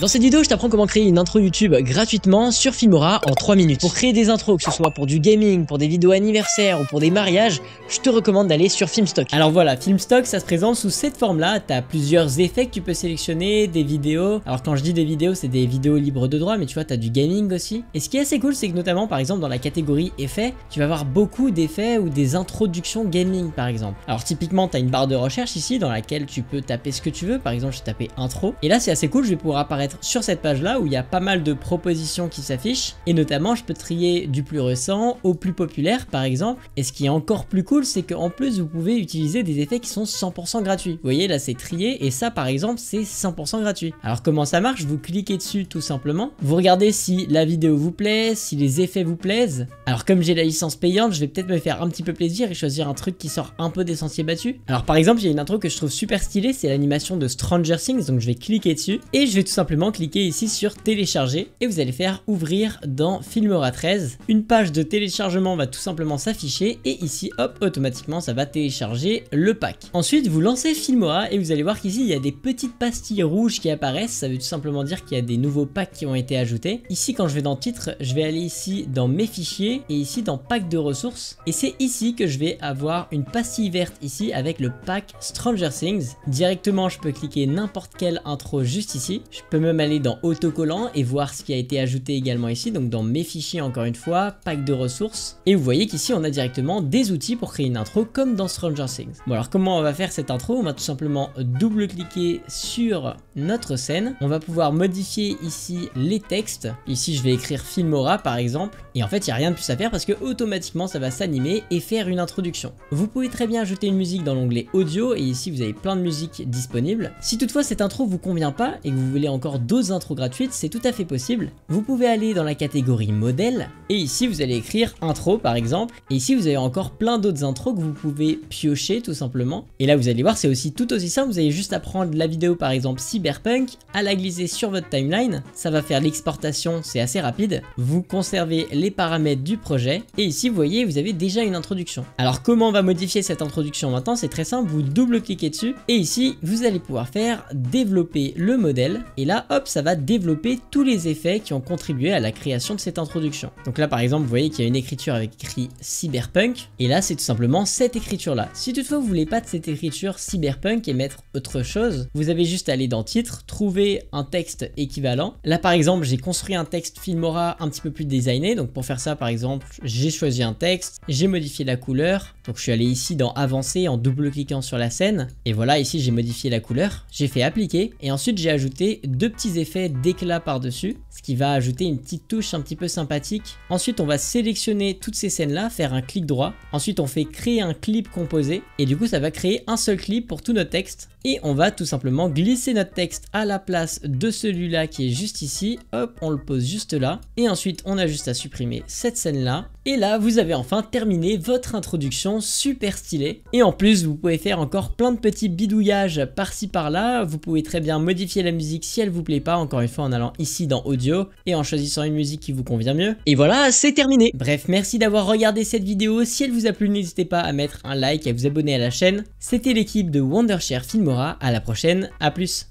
Dans cette vidéo, je t'apprends comment créer une intro YouTube gratuitement sur Filmora en 3 minutes. Pour créer des intros, que ce soit pour du gaming, pour des vidéos anniversaires ou pour des mariages, je te recommande d'aller sur Filmstock. Alors voilà, Filmstock, ça se présente sous cette forme-là. T'as plusieurs effets que tu peux sélectionner, des vidéos. Alors quand je dis des vidéos, c'est des vidéos libres de droit, mais tu vois, t'as du gaming aussi. Et ce qui est assez cool, c'est que notamment, par exemple, dans la catégorie effets, tu vas avoir beaucoup d'effets ou des introductions gaming, par exemple. Alors typiquement, t'as une barre de recherche ici dans laquelle tu peux taper ce que tu veux. Par exemple, je vais taper intro. Et là, c'est assez cool, je vais pouvoir apparaître sur cette page-là où il y a pas mal de propositions qui s'affichent. Et notamment, je peux trier du plus récent au plus populaire, par exemple. Et ce qui est encore plus cool, c'est qu'en plus, vous pouvez utiliser des effets qui sont 100% gratuits. Vous voyez, là, c'est trié. Et ça, par exemple, c'est 100% gratuit. Alors, comment ça marche? Vous cliquez dessus tout simplement. Vous regardez si la vidéo vous plaît, si les effets vous plaisent. Alors, comme j'ai la licence payante, je vais peut-être me faire un petit peu plaisir et choisir un truc qui sort un peu des sentiers battus. Alors, par exemple, il y a une intro que je trouve super stylée, c'est l'animation de Stranger Things. Donc, je vais cliquer dessus et je vais tout simplement cliquer ici sur télécharger et vous allez faire ouvrir dans Filmora 13. Une page de téléchargement va tout simplement s'afficher et ici hop automatiquement ça va télécharger le pack. Ensuite vous lancez Filmora et vous allez voir qu'ici il y a des petites pastilles rouges qui apparaissent, ça veut tout simplement dire qu'il y a des nouveaux packs qui ont été ajoutés. Ici quand je vais dans titre, je vais aller ici dans mes fichiers et ici dans pack de ressources et c'est ici que je vais avoir une pastille verte ici avec le pack Stranger Things. Directement je peux cliquer n'importe quelle intro juste ici. Je peux même aller dans autocollant et voir ce qui a été ajouté également ici, donc dans mes fichiers encore une fois, pack de ressources. Et vous voyez qu'ici on a directement des outils pour créer une intro comme dans Stranger Things. Bon alors comment on va faire cette intro? On va tout simplement double-cliquer sur notre scène. On va pouvoir modifier ici les textes. Ici je vais écrire Filmora par exemple. Et en fait il n'y a rien de plus à faire parce que automatiquement ça va s'animer et faire une introduction. Vous pouvez très bien ajouter une musique dans l'onglet audio et ici vous avez plein de musiques disponibles. Si toutefois cette intro vous convient pas et que vous voulez encore d'autres intros gratuites, c'est tout à fait possible. Vous pouvez aller dans la catégorie modèle et ici vous allez écrire intro par exemple. Et ici vous avez encore plein d'autres intros que vous pouvez piocher tout simplement. Et là vous allez voir c'est aussi tout aussi simple, vous allez juste à prendre la vidéo par exemple Cyberpunk, à la glisser sur votre timeline, ça va faire l'exportation, c'est assez rapide. Vous conservez les paramètres du projet et ici vous voyez vous avez déjà une introduction. Alors comment on va modifier cette introduction maintenant? C'est très simple, vous double-cliquez dessus et ici vous allez pouvoir faire développer le modèle et là hop ça va développer tous les effets qui ont contribué à la création de cette introduction. Donc là par exemple vous voyez qu'il y a une écriture avec écrit cyberpunk et là c'est tout simplement cette écriture là. Si toutefois vous voulez pas de cette écriture cyberpunk et mettre autre chose, vous avez juste à aller dans titre, trouver un texte équivalent. Là par exemple j'ai construit un texte Filmora un petit peu plus designé donc pour faire ça par exemple j'ai choisi un texte, j'ai modifié la couleur donc je suis allé ici dans avancer en double cliquant sur la scène et voilà ici j'ai modifié la couleur, j'ai fait appliquer et ensuite j'ai ajouté deux petits effets d'éclat par-dessus, ce qui va ajouter une petite touche un petit peu sympathique. Ensuite, on va sélectionner toutes ces scènes-là, faire un clic droit. Ensuite, on fait créer un clip composé et du coup, ça va créer un seul clip pour tout notre texte. Et on va tout simplement glisser notre texte à la place de celui-là qui est juste ici. Hop, on le pose juste là. Et ensuite, on a juste à supprimer cette scène-là. Et là, vous avez enfin terminé votre introduction super stylée. Et en plus, vous pouvez faire encore plein de petits bidouillages par-ci par-là. Vous pouvez très bien modifier la musique si elle vous plaît pas, encore une fois en allant ici dans audio et en choisissant une musique qui vous convient mieux. Et voilà, c'est terminé. Bref, merci d'avoir regardé cette vidéo. Si elle vous a plu, n'hésitez pas à mettre un like et à vous abonner à la chaîne. C'était l'équipe de Wondershare Filmora. À la prochaine, à plus.